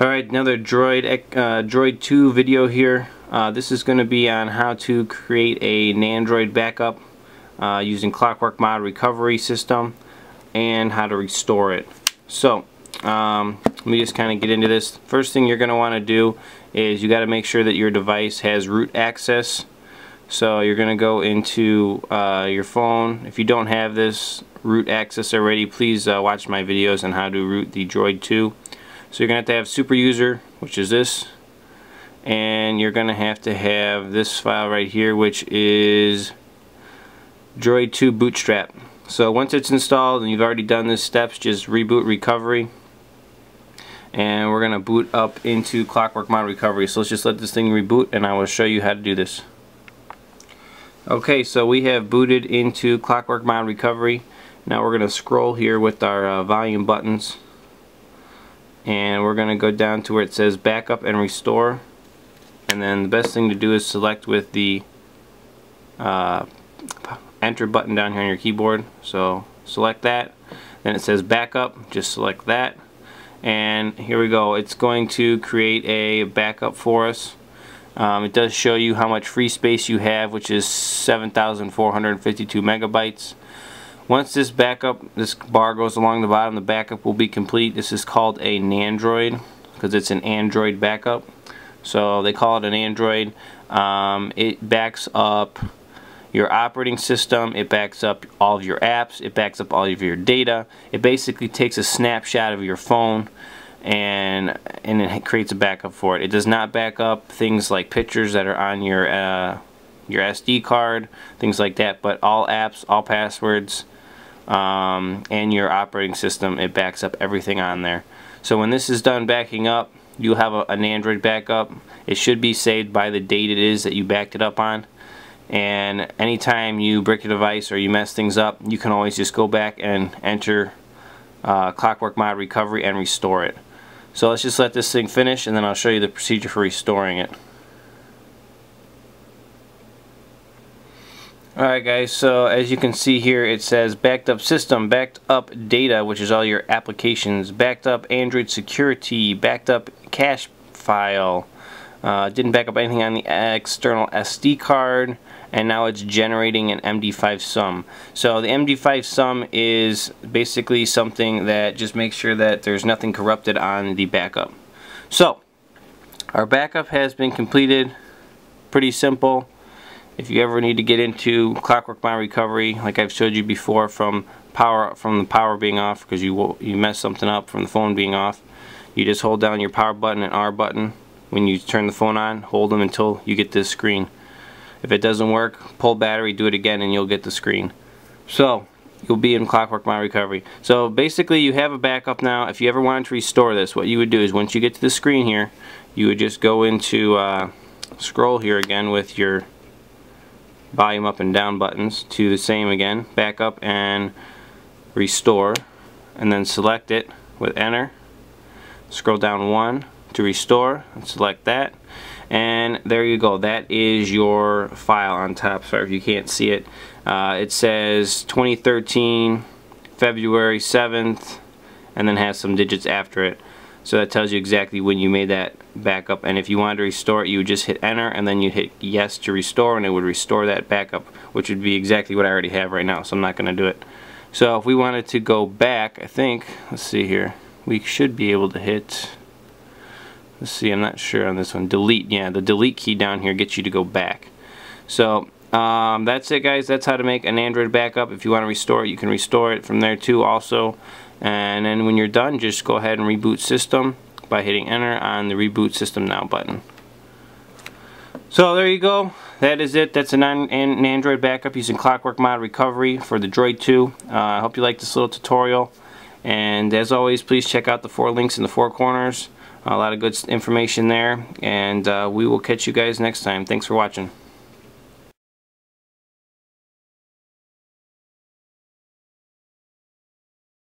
Alright, another Droid, uh, Droid 2 video here. Uh, this is going to be on how to create a Nandroid backup uh, using Clockwork Mod recovery system and how to restore it. So, um, let me just kind of get into this. First thing you're going to want to do is you got to make sure that your device has root access. So you're going to go into uh, your phone. If you don't have this root access already, please uh, watch my videos on how to root the Droid 2. So you're going to have to have super user, which is this, and you're going to have to have this file right here, which is Droid 2 Bootstrap. So once it's installed and you've already done this steps, just reboot recovery. And we're going to boot up into Clockwork Mod Recovery. So let's just let this thing reboot and I will show you how to do this. Okay, so we have booted into Clockwork Mod Recovery. Now we're going to scroll here with our uh, volume buttons and we're going to go down to where it says backup and restore. And then the best thing to do is select with the uh, enter button down here on your keyboard. So select that. Then it says backup. Just select that. And here we go. It's going to create a backup for us. Um, it does show you how much free space you have which is 7,452 megabytes once this backup, this bar goes along the bottom, the backup will be complete. This is called a Nandroid because it's an Android backup. So they call it an Android. Um, it backs up your operating system, it backs up all of your apps, it backs up all of your data. It basically takes a snapshot of your phone and and it creates a backup for it. It does not back up things like pictures that are on your uh, your SD card, things like that, but all apps, all passwords, um, and your operating system it backs up everything on there. So when this is done backing up you'll have a, an Android backup. It should be saved by the date it is that you backed it up on. And anytime you break a device or you mess things up you can always just go back and enter uh, Clockwork Mod Recovery and restore it. So let's just let this thing finish and then I'll show you the procedure for restoring it Alright guys, so as you can see here it says backed up system, backed up data, which is all your applications, backed up Android security, backed up cache file, uh, didn't back up anything on the external SD card, and now it's generating an MD5 sum. So the MD5 sum is basically something that just makes sure that there's nothing corrupted on the backup. So, our backup has been completed, pretty simple if you ever need to get into Clockwork Mod Recovery, like I've showed you before, from power from the power being off because you you mess something up from the phone being off, you just hold down your power button and R button when you turn the phone on. Hold them until you get this screen. If it doesn't work, pull battery, do it again, and you'll get the screen. So you'll be in Clockwork Mod Recovery. So basically, you have a backup now. If you ever wanted to restore this, what you would do is once you get to the screen here, you would just go into uh, scroll here again with your volume up and down buttons to the same again back up and restore and then select it with enter. Scroll down one to restore select that and there you go. That is your file on top sorry if you can't see it uh, it says 2013 February 7th and then has some digits after it. So that tells you exactly when you made that backup and if you wanted to restore it you would just hit enter and then you'd hit yes to restore and it would restore that backup which would be exactly what I already have right now so I'm not going to do it. So if we wanted to go back I think, let's see here, we should be able to hit, let's see I'm not sure on this one, delete, yeah the delete key down here gets you to go back. So um, that's it guys, that's how to make an Android backup. If you want to restore it you can restore it from there too also and then when you're done just go ahead and reboot system by hitting enter on the reboot system now button. So there you go. That is it. That's an, an Android backup using Clockwork Mod Recovery for the Droid 2 uh, I hope you liked this little tutorial. And as always please check out the four links in the four corners. A lot of good information there. And uh, we will catch you guys next time. Thanks for watching